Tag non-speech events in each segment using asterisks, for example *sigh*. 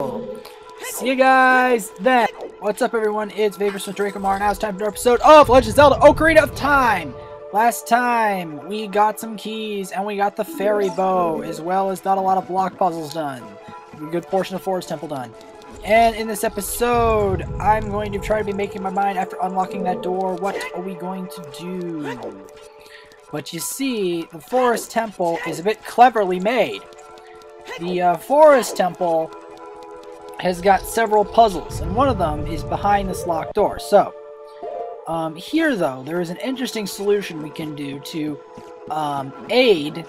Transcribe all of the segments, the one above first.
See you guys then. What's up, everyone? It's Vapors from Dracomar. Now it's time for an episode of Legend of Zelda Ocarina of Time. Last time, we got some keys, and we got the fairy bow, as well as got a lot of block puzzles done. A good portion of Forest Temple done. And in this episode, I'm going to try to be making my mind after unlocking that door. What are we going to do? But you see, the Forest Temple is a bit cleverly made. The uh, Forest Temple has got several puzzles, and one of them is behind this locked door. So, um, here though, there is an interesting solution we can do to um, aid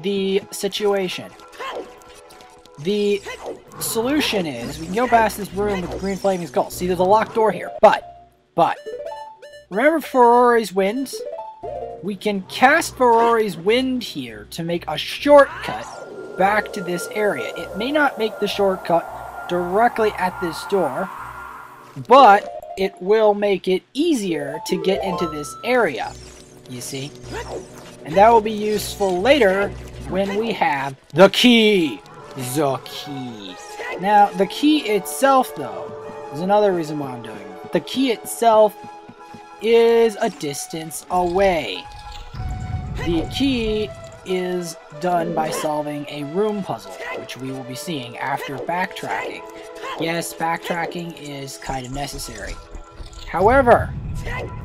the situation. The solution is, we can go past this room with the green flaming skull. See, there's a locked door here, but, but, remember Farore's Wind? We can cast Farore's Wind here to make a shortcut back to this area. It may not make the shortcut directly at this door, but it will make it easier to get into this area, you see? And that will be useful later when we have the key. The key. Now, the key itself, though, is another reason why I'm doing it. The key itself is a distance away. The key is done by solving a room puzzle, which we will be seeing after backtracking. Yes, backtracking is kind of necessary. However,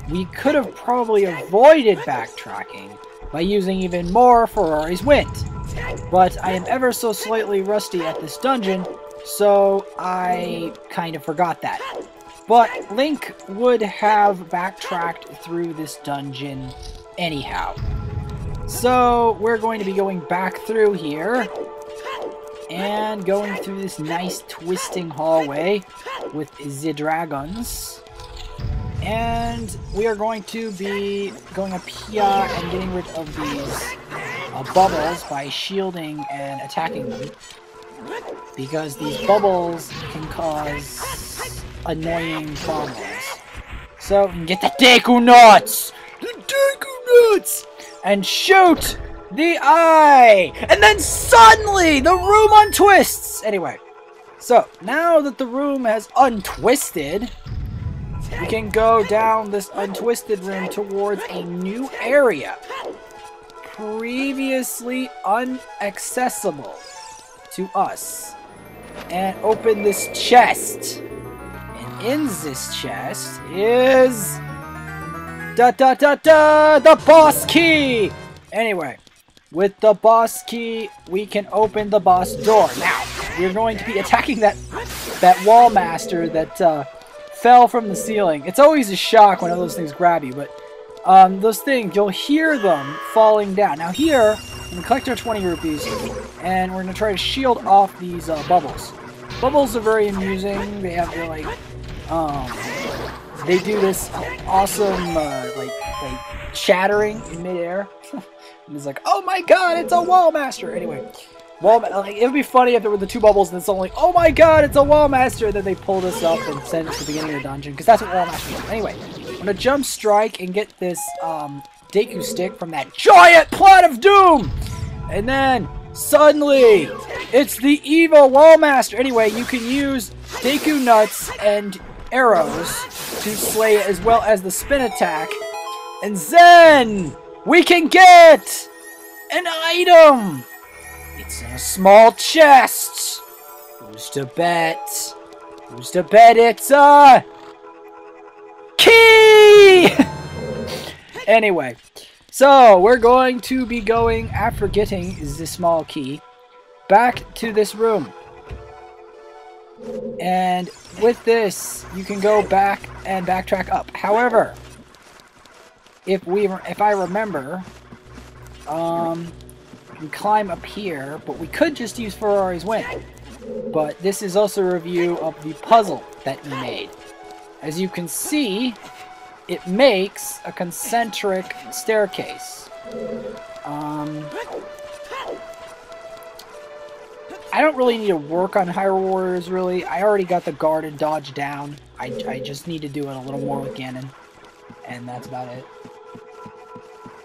we could have probably avoided backtracking by using even more Farore's Wind. But I am ever so slightly rusty at this dungeon, so I kind of forgot that. But Link would have backtracked through this dungeon anyhow. So we're going to be going back through here and going through this nice twisting hallway with the dragons. And we are going to be going up here and getting rid of these uh, bubbles by shielding and attacking them. Because these bubbles can cause annoying problems. So, get the Deku Nuts! The Deku Nuts! And shoot the eye! And then suddenly the room untwists! Anyway, so now that the room has untwisted, we can go down this untwisted room towards a new area. Previously unaccessible to us. And open this chest. And in this chest is Da da da da! The boss key! Anyway, with the boss key, we can open the boss door. Now, we're going to be attacking that that wall master that uh, fell from the ceiling. It's always a shock when those things grab you, but um, those things, you'll hear them falling down. Now here, going to collect our 20 rupees, and we're going to try to shield off these uh, bubbles. Bubbles are very amusing. They have their, like, um, they do this awesome uh, like like shattering in midair. *laughs* and it's like, oh my god, it's a wall master. Anyway, wall like it would be funny if there were the two bubbles and it's only, oh my god, it's a wall master. And then they pull this up and send it to the beginning of the dungeon because that's what wall master is. Anyway, I'm gonna jump strike and get this um, Deku stick from that giant plot of doom, and then suddenly it's the evil wall master. Anyway, you can use Deku nuts and arrows to slay as well as the spin attack. And then we can get an item. It's in a small chest. Who's to bet? Who's to bet it's a key? *laughs* anyway, so we're going to be going after getting the small key back to this room. And with this, you can go back and backtrack up. However, if we if I remember, um, we climb up here, but we could just use Farore's wing. But this is also a review of the puzzle that we made. As you can see, it makes a concentric staircase. Um, I don't really need to work on Hyrule Warriors, really. I already got the guard and dodge down. I, I just need to do it a little more with Ganon. And that's about it.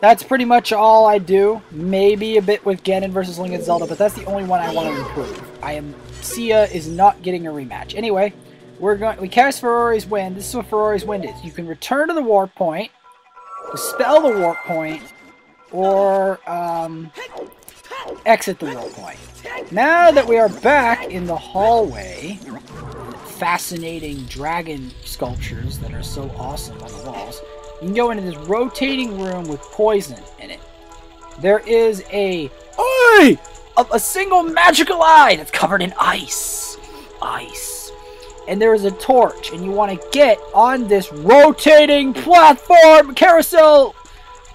That's pretty much all I do. Maybe a bit with Ganon versus Link and Zelda, but that's the only one I want to improve. I am Cia is not getting a rematch. Anyway, we're going we cast Farore's Wind. This is what Farore's Wind is. You can return to the warp point, dispel the warp point, or um, exit the warp point. Now that we are back in the hallway, fascinating dragon sculptures that are so awesome on the walls, you can go into this rotating room with poison in it. There is a eye, a, a single magical eye that's covered in ice, ice, and there is a torch, and you want to get on this rotating platform carousel,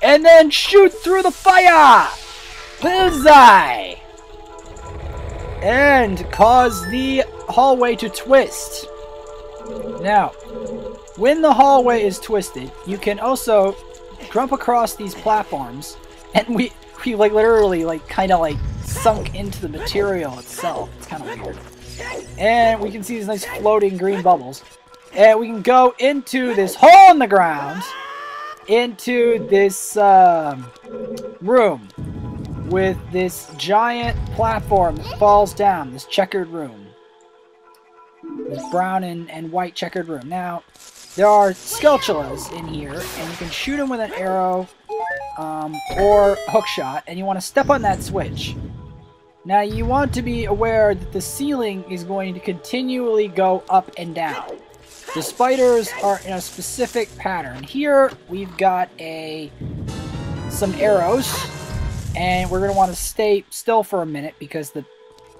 and then shoot through the fire, bullseye, and cause the hallway to twist. Now, when the hallway is twisted, you can also jump across these platforms, and we we like literally like kind of like sunk into the material itself. It's kind of weird. And we can see these nice floating green bubbles. And we can go into this hole in the ground, into this um, room with this giant platform that falls down, this checkered room. This brown and, and white checkered room. Now, there are Skulltulas in here, and you can shoot them with an arrow um, or hook shot, and you want to step on that switch. Now you want to be aware that the ceiling is going to continually go up and down. The spiders are in a specific pattern. Here we've got a some arrows, and we're going to want to stay still for a minute because the,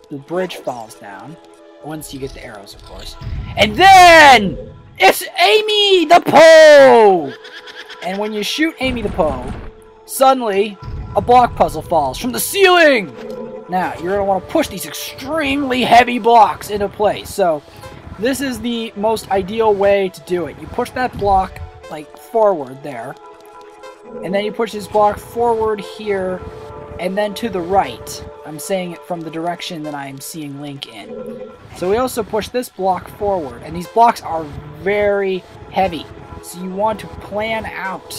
the bridge falls down. Once you get the arrows, of course. And then it's Amy the Poe! And when you shoot Amy the Poe, suddenly a block puzzle falls from the ceiling! Now, you're going to want to push these extremely heavy blocks into place. So, this is the most ideal way to do it. You push that block, like, forward there. And then you push this block forward here, and then to the right. I'm saying it from the direction that I'm seeing Link in. So we also push this block forward, and these blocks are very heavy. So you want to plan out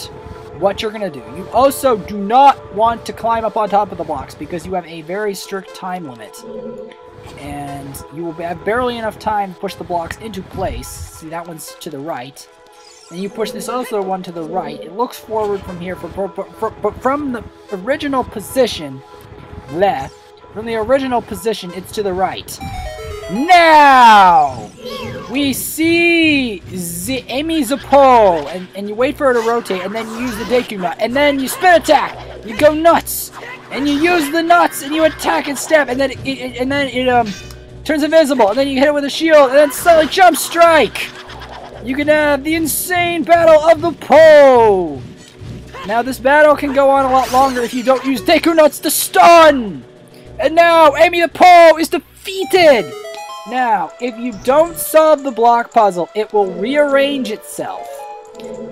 what you're going to do. You also do not want to climb up on top of the blocks because you have a very strict time limit. And you will have barely enough time to push the blocks into place. See, that one's to the right. And you push this other one to the right. It looks forward from here, but from the original position, left, from the original position, it's to the right. Now, we see the Amy Zapo, and, and you wait for her to rotate, and then you use the Deku Nut, and then you spin attack, you go nuts, and you use the nuts, and you attack and step, and then it, it and then it um turns invisible, and then you hit it with a shield, and then suddenly jump strike. You can have the insane battle of the Po. Now this battle can go on a lot longer if you don't use Deku Nuts to stun. And now Amy the Po is defeated. Now, if you don't solve the block puzzle, it will rearrange itself.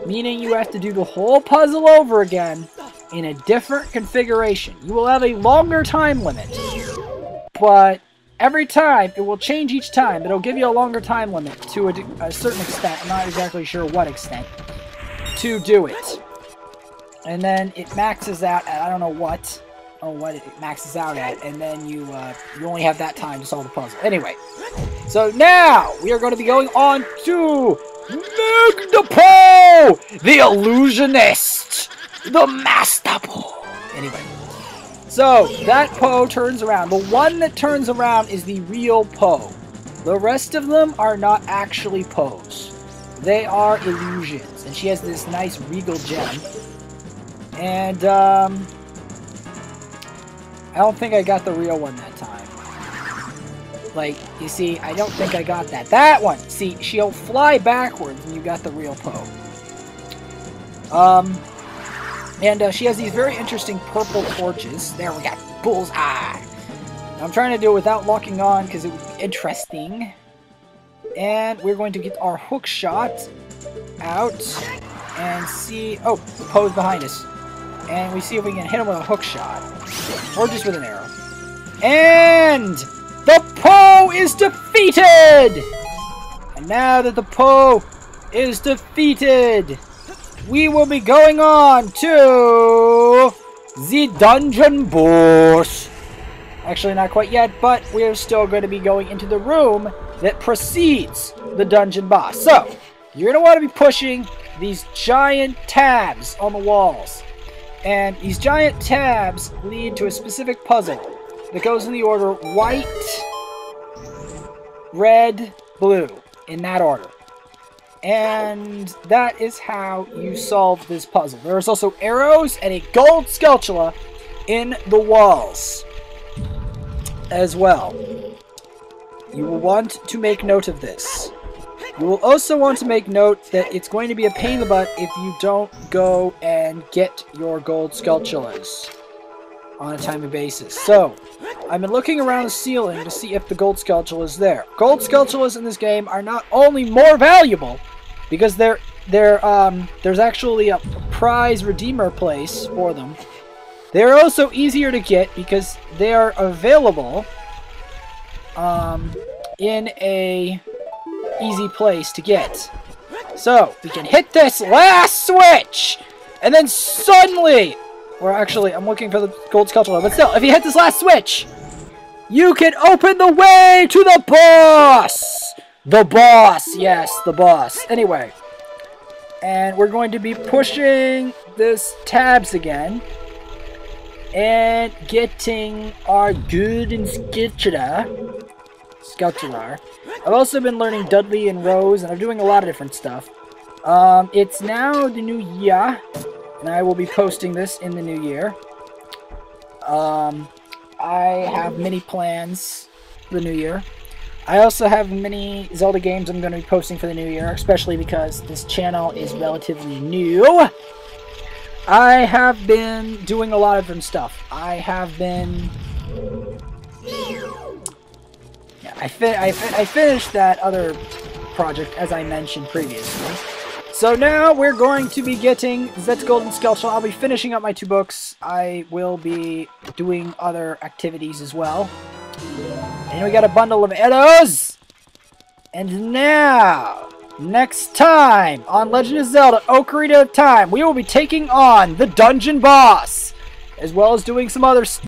Meaning you have to do the whole puzzle over again in a different configuration. You will have a longer time limit. But every time, it will change each time. It'll give you a longer time limit to a, a certain extent. I'm not exactly sure what extent. To do it. And then it maxes out at I don't know what oh, what it maxes out at, and then you uh, you only have that time to solve the puzzle. Anyway, so now we are going to be going on to Magnapo, the illusionist, the master Anyway, so that Po turns around. The one that turns around is the real Po. The rest of them are not actually Poes. They are illusions, and she has this nice regal gem. And um, I don't think I got the real one that time. Like, you see, I don't think I got that. That one! See, she'll fly backwards and you got the real Poe. Um, and uh, she has these very interesting purple torches. There, we got Bullseye! I'm trying to do it without locking on because it would be interesting. And we're going to get our hook shot out and see... Oh, the Poe's behind us. And we see if we can hit him with a hook shot. Or just with an arrow. And the Poe is defeated! And now that the Poe is defeated, we will be going on to the dungeon boss. Actually, not quite yet, but we're still going to be going into the room that precedes the dungeon boss. So, you're going to want to be pushing these giant tabs on the walls. And these giant tabs lead to a specific puzzle that goes in the order white, red, blue, in that order. And that is how you solve this puzzle. There is also arrows and a gold Skulltula in the walls as well. You will want to make note of this. You will also want to make note that it's going to be a pain in the butt if you don't go and get your gold Skulltulas on a timely basis. So, I've been looking around the ceiling to see if the gold Skulltula is there. Gold Skulltulas in this game are not only more valuable, because they're, they're, um, there's actually a prize redeemer place for them. They're also easier to get because they are available um, in a easy place to get. So, we can hit this last switch! And then suddenly, or actually, I'm looking for the gold Skulltula, but still, if you hit this last switch, you can open the way to the boss! The boss, yes, the boss. Anyway, and we're going to be pushing this tabs again and getting our good and Skitchida. Skulltular. I've also been learning Dudley and Rose, and I'm doing a lot of different stuff. Um, it's now the new year, and I will be posting this in the new year. Um, I have many plans for the new year. I also have many Zelda games I'm going to be posting for the new year, especially because this channel is relatively new. I have been doing a lot of different stuff. I have been... Yeah, I, fi I, fi I finished that other project, as I mentioned previously. So now we're going to be getting Zed's Golden Skulltula. I'll be finishing up my two books. I will be doing other activities as well. And we got a bundle of Edos! And now, next time on Legend of Zelda Ocarina of Time, we will be taking on the dungeon boss, as well as doing some other stuff.